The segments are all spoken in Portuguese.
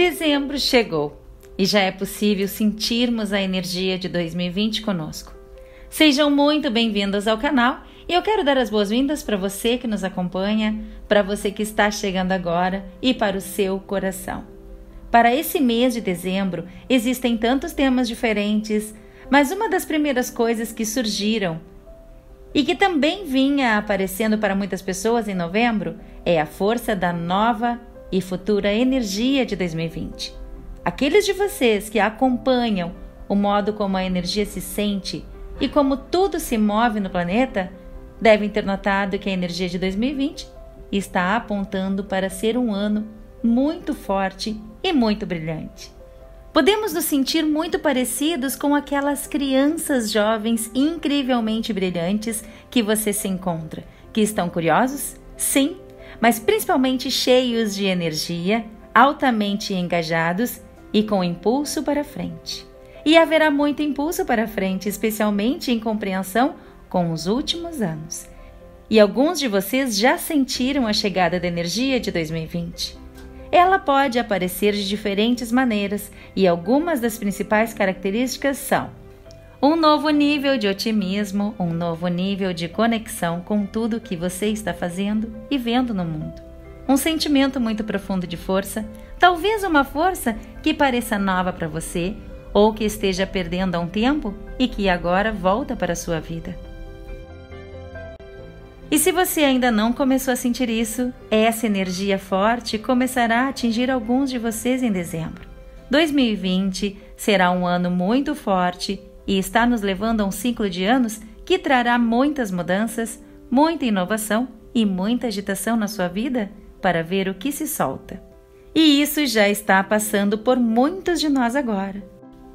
Dezembro chegou e já é possível sentirmos a energia de 2020 conosco. Sejam muito bem-vindos ao canal e eu quero dar as boas-vindas para você que nos acompanha, para você que está chegando agora e para o seu coração. Para esse mês de dezembro existem tantos temas diferentes, mas uma das primeiras coisas que surgiram e que também vinha aparecendo para muitas pessoas em novembro é a força da nova e futura energia de 2020. Aqueles de vocês que acompanham o modo como a energia se sente e como tudo se move no planeta devem ter notado que a energia de 2020 está apontando para ser um ano muito forte e muito brilhante. Podemos nos sentir muito parecidos com aquelas crianças jovens incrivelmente brilhantes que você se encontra, que estão curiosos? Sim, mas principalmente cheios de energia, altamente engajados e com impulso para frente. E haverá muito impulso para frente, especialmente em compreensão com os últimos anos. E alguns de vocês já sentiram a chegada da energia de 2020. Ela pode aparecer de diferentes maneiras e algumas das principais características são um novo nível de otimismo, um novo nível de conexão com tudo que você está fazendo e vendo no mundo. Um sentimento muito profundo de força, talvez uma força que pareça nova para você ou que esteja perdendo há um tempo e que agora volta para a sua vida. E se você ainda não começou a sentir isso, essa energia forte começará a atingir alguns de vocês em dezembro. 2020 será um ano muito forte e está nos levando a um ciclo de anos que trará muitas mudanças, muita inovação e muita agitação na sua vida para ver o que se solta. E isso já está passando por muitos de nós agora.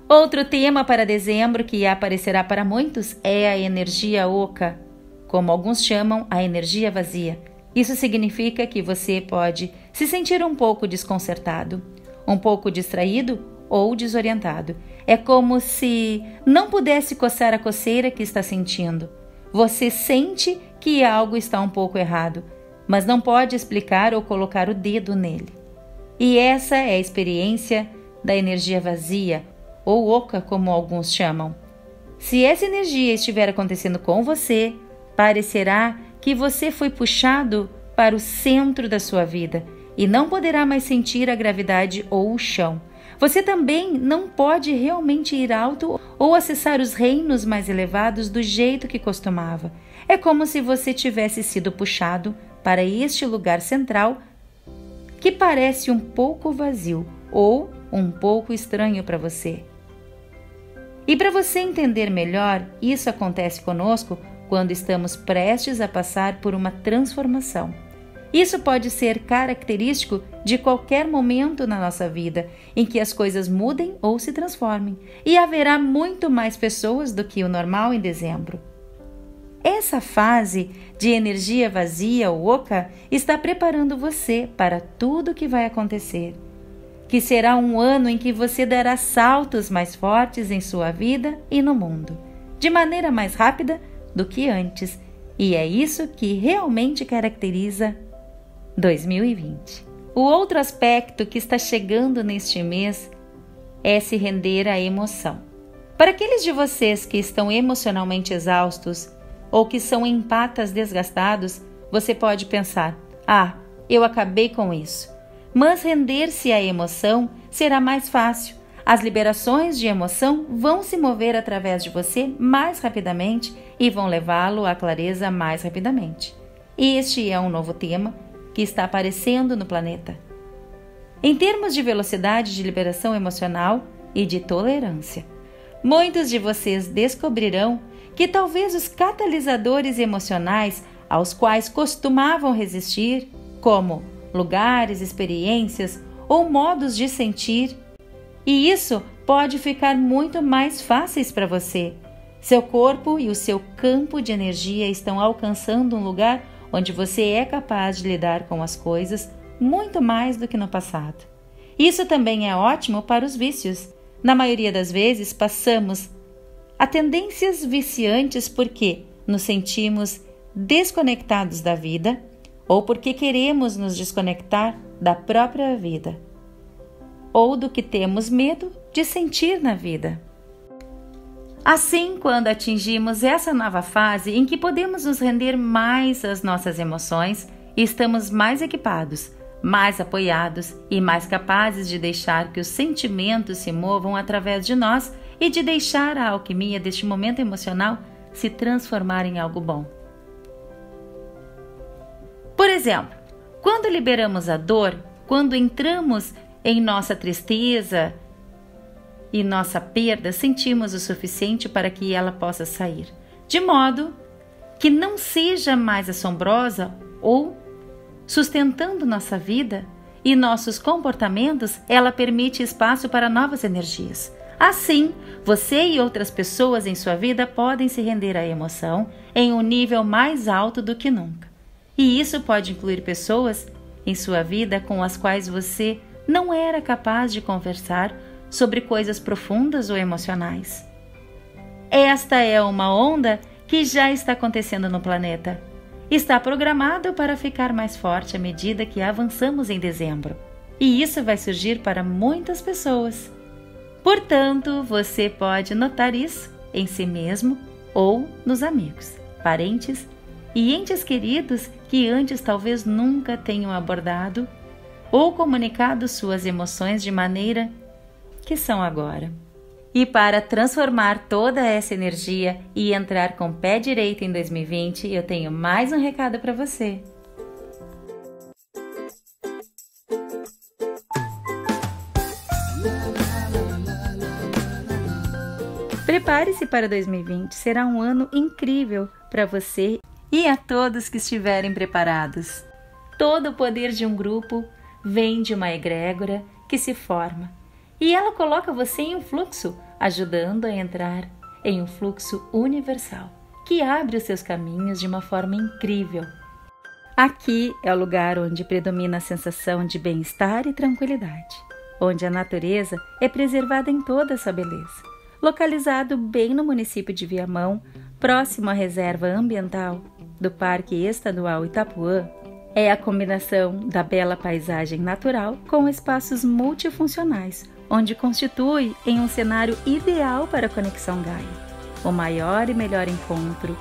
Outro tema para dezembro que aparecerá para muitos é a energia oca, como alguns chamam a energia vazia. Isso significa que você pode se sentir um pouco desconcertado, um pouco distraído ou desorientado é como se não pudesse coçar a coceira que está sentindo. Você sente que algo está um pouco errado, mas não pode explicar ou colocar o dedo nele. E essa é a experiência da energia vazia, ou oca, como alguns chamam. Se essa energia estiver acontecendo com você, parecerá que você foi puxado para o centro da sua vida e não poderá mais sentir a gravidade ou o chão. Você também não pode realmente ir alto ou acessar os reinos mais elevados do jeito que costumava. É como se você tivesse sido puxado para este lugar central que parece um pouco vazio ou um pouco estranho para você. E para você entender melhor, isso acontece conosco quando estamos prestes a passar por uma transformação. Isso pode ser característico de qualquer momento na nossa vida em que as coisas mudem ou se transformem, e haverá muito mais pessoas do que o normal em dezembro. Essa fase de energia vazia ou oca está preparando você para tudo o que vai acontecer. Que será um ano em que você dará saltos mais fortes em sua vida e no mundo, de maneira mais rápida do que antes, e é isso que realmente caracteriza 2020. O outro aspecto que está chegando neste mês é se render à emoção. Para aqueles de vocês que estão emocionalmente exaustos ou que são empatas desgastados, você pode pensar: ah, eu acabei com isso. Mas render-se à emoção será mais fácil. As liberações de emoção vão se mover através de você mais rapidamente e vão levá-lo à clareza mais rapidamente. Este é um novo tema que está aparecendo no planeta. Em termos de velocidade de liberação emocional e de tolerância, muitos de vocês descobrirão que talvez os catalisadores emocionais aos quais costumavam resistir, como lugares, experiências ou modos de sentir, e isso pode ficar muito mais fáceis para você. Seu corpo e o seu campo de energia estão alcançando um lugar onde você é capaz de lidar com as coisas muito mais do que no passado. Isso também é ótimo para os vícios. Na maioria das vezes, passamos a tendências viciantes porque nos sentimos desconectados da vida ou porque queremos nos desconectar da própria vida. ou do que temos medo de sentir na vida. Assim, quando atingimos essa nova fase em que podemos nos render mais às nossas emoções, estamos mais equipados, mais apoiados e mais capazes de deixar que os sentimentos se movam através de nós e de deixar a alquimia deste momento emocional se transformar em algo bom. Por exemplo, quando liberamos a dor, quando entramos em nossa tristeza, e nossa perda sentimos o suficiente para que ela possa sair, de modo que não seja mais assombrosa ou sustentando nossa vida e nossos comportamentos, ela permite espaço para novas energias. Assim, você e outras pessoas em sua vida podem se render à emoção em um nível mais alto do que nunca. E isso pode incluir pessoas em sua vida com as quais você não era capaz de conversar sobre coisas profundas ou emocionais. Esta é uma onda que já está acontecendo no planeta. Está programado para ficar mais forte à medida que avançamos em dezembro. E isso vai surgir para muitas pessoas. Portanto, você pode notar isso em si mesmo ou nos amigos, parentes e entes queridos que antes talvez nunca tenham abordado ou comunicado suas emoções de maneira que são agora. E para transformar toda essa energia e entrar com pé direito em 2020, eu tenho mais um recado para você. Prepare-se para 2020, será um ano incrível para você e a todos que estiverem preparados. Todo o poder de um grupo vem de uma egrégora que se forma e ela coloca você em um fluxo, ajudando a entrar em um fluxo universal que abre os seus caminhos de uma forma incrível. Aqui é o lugar onde predomina a sensação de bem-estar e tranquilidade, onde a natureza é preservada em toda a sua beleza. Localizado bem no município de Viamão, próximo à reserva ambiental do Parque Estadual Itapuã, é a combinação da bela paisagem natural com espaços multifuncionais onde constitui em um cenário ideal para a Conexão Gaia, o maior e melhor encontro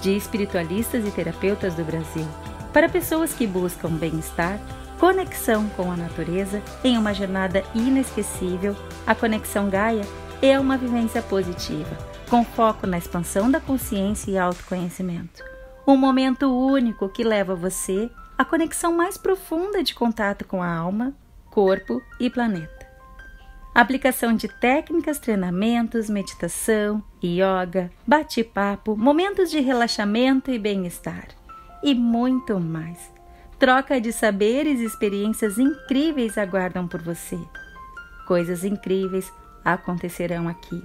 de espiritualistas e terapeutas do Brasil, para pessoas que buscam bem-estar, conexão com a natureza em uma jornada inesquecível. A Conexão Gaia é uma vivência positiva, com foco na expansão da consciência e autoconhecimento. Um momento único que leva você à conexão mais profunda de contato com a alma, corpo e planeta aplicação de técnicas, treinamentos, meditação, yoga, bate-papo, momentos de relaxamento e bem-estar e muito mais. Troca de saberes e experiências incríveis aguardam por você. Coisas incríveis acontecerão aqui.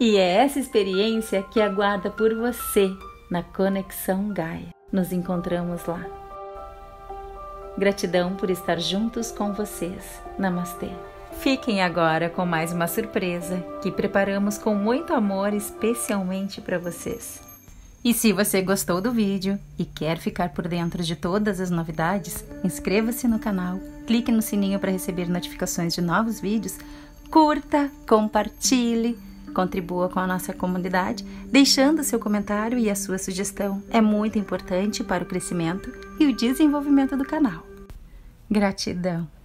E é essa experiência que aguarda por você na Conexão Gaia. Nos encontramos lá. Gratidão por estar juntos com vocês. Namastê. Fiquem agora com mais uma surpresa que preparamos com muito amor especialmente para vocês. E se você gostou do vídeo e quer ficar por dentro de todas as novidades, inscreva-se no canal, clique no sininho para receber notificações de novos vídeos, curta, compartilhe, contribua com a nossa comunidade, deixando seu comentário e a sua sugestão. É muito importante para o crescimento e o desenvolvimento do canal. Gratidão!